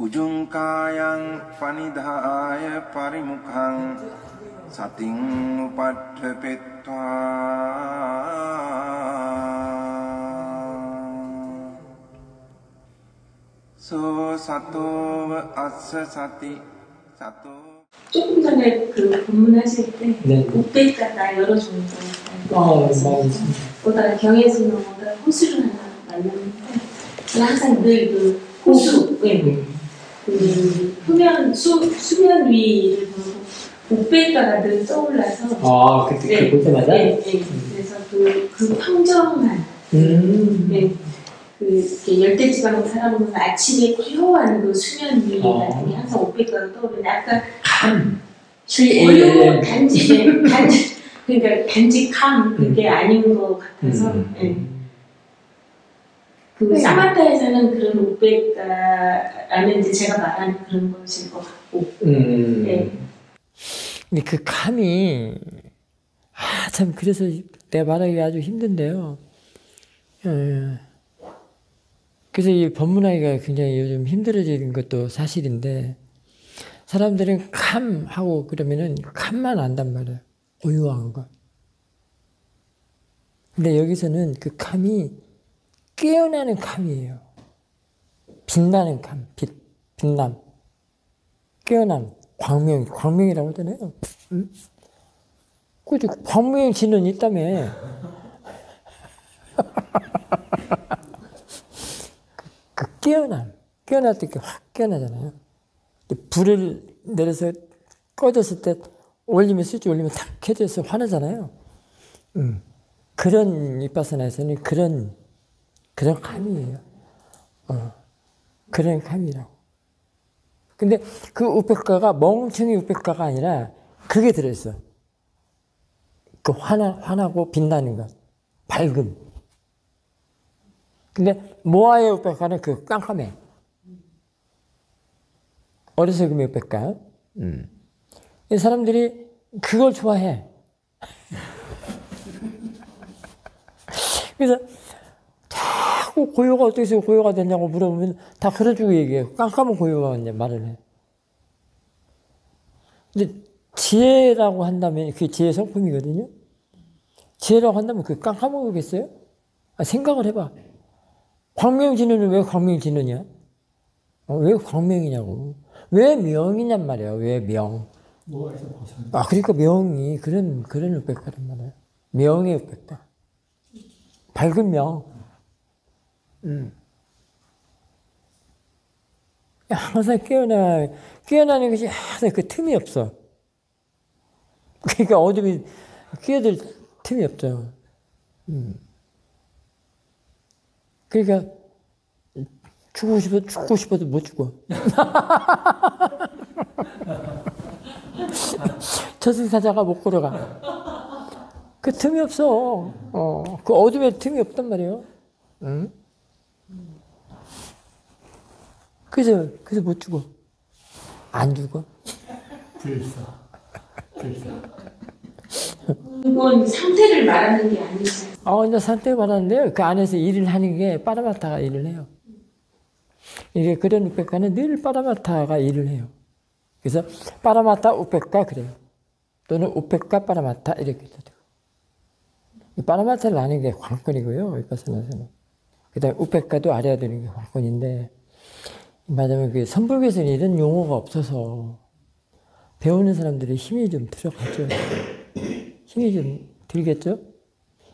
Ujung Ujungkayang panidhaya parimukhang sating upadhepetva So satov assa sati 조금 전에 그 방문하실 때 네. 목대 있다 열어주는 거 어, 보다 경혜진호보다 호수를 하나 만났는데 항상 늘그 호수 네. 그 표면 수, 수면 위를 보고 우백가가 늘 떠올라서 아, 그때 네. 그볼 때마다? 예, 예. 그래서 그, 그 평정한 음. 예. 그 열대지방 살아보면 아침에 고요한 그 수면 위 어. 같은 게 항상 오백가가 떠오르는데 아까 어려운 예. 단지 예, 단지 그러니까 단직함 그게 아닌 것 같아서 음. 예. 그 사마타에서는 그런 오백가라는 이제 제가 말하는 그런 것일 것 같고 음. 네. 근데 그 감이 아 참 그래서 내가 말하기 아주 힘든데요. 예. 그래서 이 법문하기가 굉장히 요즘 힘들어지는 것도 사실인데 사람들은 감 하고 그러면은 감만 안단 말이에요. 고유한 거. 근데 여기서는 그 감이 깨어나는 감이에요. 빛나는 감, 빛, 빛남. 깨어남, 광명, 광명이라고 하잖아요. 응? 그죠? 광명 지는 있다며. 그, 그 깨어남, 깨어날 때 확 깨어나잖아요. 불을 내려서 꺼졌을 때 올리면 스위치 올리면 탁 켜져서 화나잖아요. 음. 그런 이빠사나에서는 그런 그런 감이에요. 어. 그런 감이라고. 근데 그 우백가가 멍청이 우백가가 아니라 그게 들어있어. 그 화나, 화나고 빛나는 것. 밝음. 근데 모아의 우백가는 그 깜깜해. 어리석음의 우백가. 음. 이 사람들이 그걸 좋아해. 그래서 자꾸 고요가 어떻게 해서 고요가 됐냐고 물어보면 다 그래주고 얘기해요. 깜깜한 고요가 이제 말을 해. 근데 지혜라고 한다면 그게 지혜 성품이거든요. 지혜라고 한다면 그 깜깜한 거겠어요? 아, 생각을 해봐. 광명진은 왜 광명진느냐? 어, 왜 광명이냐고. 왜 명이냔 말이야. 왜 명. 아, 그러니까 명이 그런, 그런 우백가란 말이야. 명의 우백가. 밝은 명. 음. 항상 깨어나, 깨어나는 것이 항상 그 틈이 없어. 그러니까 어둠이 끼어들 틈이 없죠. 음. 그러니까 죽고 싶어, 죽고 싶어도 못 죽어. 저승사자가 못 걸어가. 그 틈이 없어. 어, 그 어둠에 틈이 없단 말이에요. 응? 그래서, 그래서 못 죽어. 안 죽어. 불사. 불사. 그건 상태를 말하는 게 아니죠. 아, 이제 산태 말하는데요. 그 안에서 일을 하는 게 빠라마타가 일을 해요. 이게 그런 우백가는 늘 빠라마타가 일을 해요. 그래서 빠라마타 우백가 그래요. 또는 우백가 빠라마타 이렇게 해도 되고. 이 빠라마타를 아는 게 관건이고요. 위파사나서는. 그 다음에 우뻬카도 알아야 되는 게 관건인데 말하자면 그 선불교에서는 이런 용어가 없어서 배우는 사람들이 힘이 좀 들어가죠. 힘이 좀 들겠죠?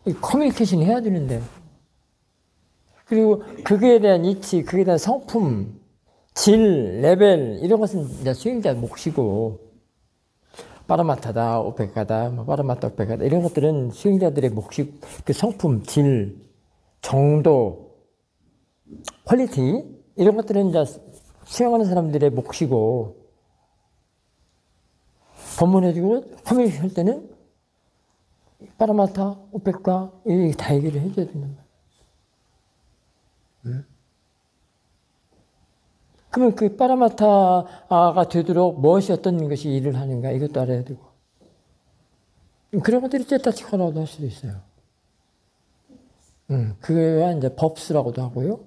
이 커뮤니케이션 해야 되는데. 그리고 그거에 대한 이치, 그에 대한 성품, 질, 레벨, 이런 것은 이제 수행자 몫이고, 빠라마타다, 우뻬카다, 뭐 빠라마타, 우뻬카다, 이런 것들은 수행자들의 몫이, 그 성품, 질, 정도, quality, 이런 것들은 이제 수행하는 사람들의 몫이고, 법문해주고 커뮤니케이션 할 때는 빠라마타, 우뻬카이다 얘기를 해줘야 되는 거야. 응? 그러면 그 빠라마타가 되도록 무엇이 어떤 것이 일을 하는가 이것도 알아야 되고 그런 것들이 째따치코라고도 할 수도 있어요. 응, 그거야 이제 법수라고도 하고요,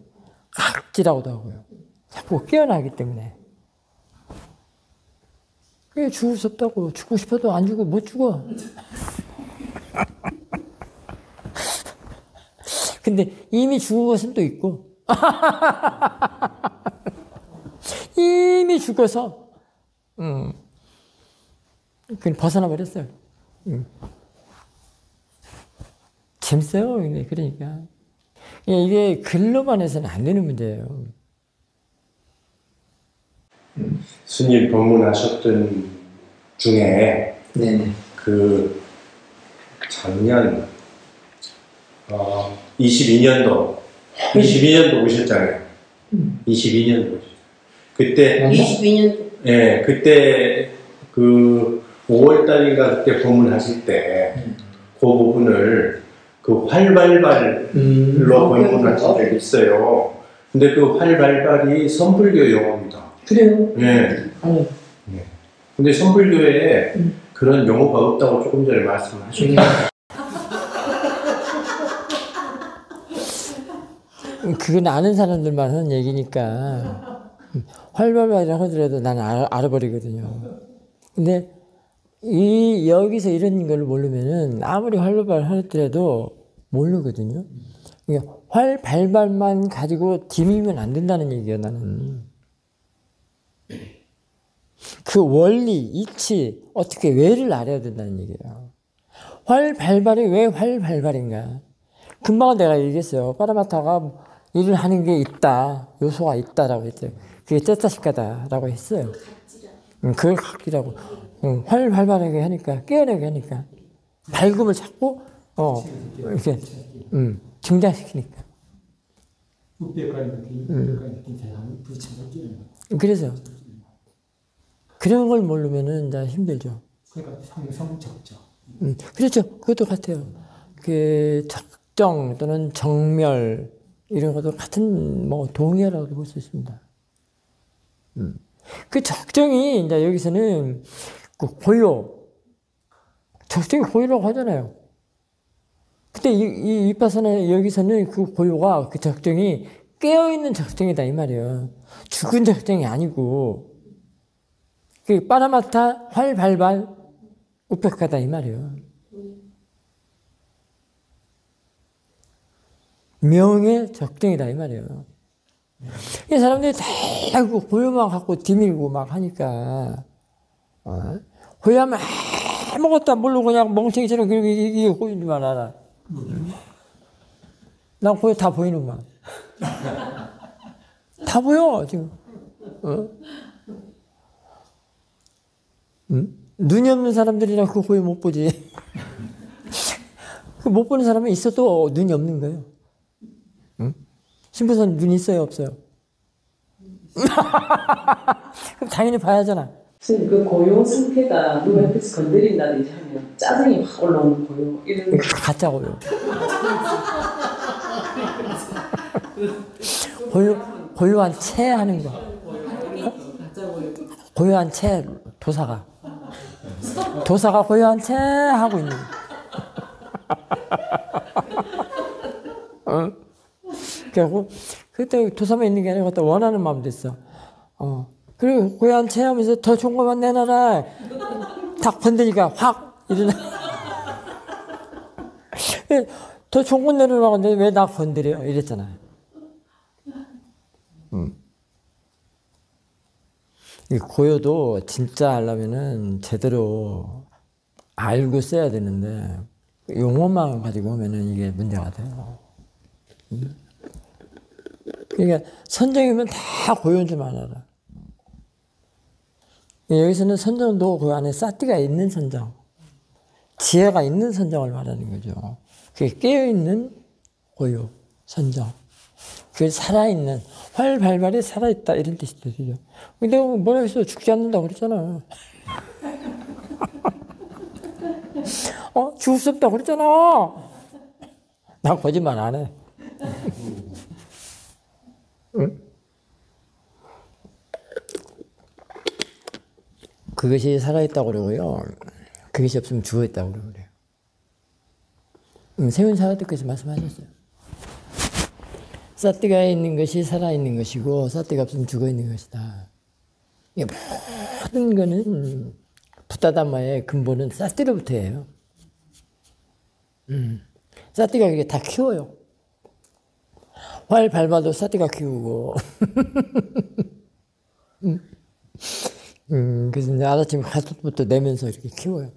하고요. 자꾸 깨어나기 때문에. 그게 죽을 수 없다고. 죽고 싶어도 안 죽어. 못 죽어. 근데 이미 죽은 것은 또 있고. 이미 죽어서, 음, 그냥 벗어나 버렸어요. 음. 재밌어요. 그러니까. 이게 글로만 해서는 안 되는 문제예요. 스님 법문하셨던 중에 네네. 그 작년 어 22년도 22년도 오셨잖아요. 22년도 그때 22년 예 그때 그 5월 달인가 그때 법문하실 때그 부분을 그 활발발로 음. 법문하신 적이 있어요. 근데 그 활발발이 선불교 용어입니다. 그래요. 예. 아니, 근데 선불교에 그런 용어가 없다고 조금 전에 말씀하셨죠. 그건 아는 사람들만 하는 얘기니까 활발발이라고 하더라도 나는 알아, 알아버리거든요. 근데 이 여기서 이런 걸 모르면은 아무리 활발발 하더라도 모르거든요. 그러니까 활 발발만 가지고 디밀면 안 된다는 얘기예요. 나는 그 원리, 이치 어떻게 왜를 알아야 된다는 얘기예요. 활발발이 왜 활 발발인가? 금방 내가 얘기했어요. 파라마타가 일을 하는 게 있다. 요소가 있다라고 했어요. 그게 째짜식가다라고 했어요. 음, 그걸 각기라고. 음, 활발하게 하니까, 깨어나게 하니까. 밝음을 찾고, 어, 이렇게, 음, 증장시키니까. 거 그래서, 그런 걸 모르면은 이제 힘들죠. 그러니까 성성적죠. 음, 그렇죠. 그것도 같아요. 그 적정 또는 정멸 이런 것도 같은 뭐 동의어라고 볼 수 있습니다. 음. 그 적정이 이제 여기서는 그 고요 적정이 고요라고 하잖아요. 근데 이, 이 이파사나 여기서는 그 고요가 그 적정이 깨어 있는 적정이다 이 말이에요. 죽은 적정이 아니고 그 빠라마타 활발발 우백하다 이 말이에요. 명의 적정이다 이 말이에요. 이 사람들이 다그 고요만 갖고 디밀고 막 하니까 어? 고요하면 아무것도 안 모르고 그냥 멍청이처럼 그리고 이게 줄 알아. 난 고요 다 보이는만. 다 보여 지금. 어? 응? 눈이 없는 사람들이랑 그 고요 못 보지. 그못 보는 사람은 있어도 눈이 없는 거예요. 응? 신부선 눈이 있어요, 없어요? 그럼 당연히 봐야 하잖아. 선생님 그 고요 상태가 누가 옆에서 건드린다든지 하면 짜증이 확 올라오는 고요 이런 거 가짜 고요. 고요, 고요한 채 하는 거. 고요한 채, 도사가. 도사가 고요한 채 하고 있는 거. 어? 그리고 그때 도사만 있는 게 아니라 또 원하는 마음도 있어. 어. 그리고 채 하면서 더 좋은 것만 내놔라. 딱 건드니까 확 일어나. 더 좋은 건 내려라고 하는데 왜 나 건드려? 이랬잖아요. 음. 이 고요도 진짜 하려면은 제대로 알고 써야 되는데 용어만 가지고 오면은 이게 문제가 돼요. 음. 그러니까 선정이면 다 고요인 줄만 알아. 여기서는 선정도 그 안에 사티가 있는 선정, 지혜가 있는 선정을 말하는 거죠. 그게 깨어있는 고요, 선정. 그게 살아있는, 활발발이 살아있다, 이런 뜻이 되죠. 근데 뭐라 했어? 죽지 않는다고 그랬잖아. 어? 죽을 수 없다고 그랬잖아. 나 거짓말 안 해. 응? 그것이 살아있다고 그러고요. 그것이 없으면 죽어있다고 그래요. 음, 세운 사화께서 말씀하셨어요. 사띠가 있는 것이 살아있는 것이고 사띠가 없으면 죽어있는 것이다. 이 모든 거는 부다담마의 근본은 사띠로부터예요. 음. 사띠가 그게 다 키워요. 활 밟아도 사띠가 키우고. 음. 음, 그래서 이제 아침에 가속부터 내면서 이렇게 키워요.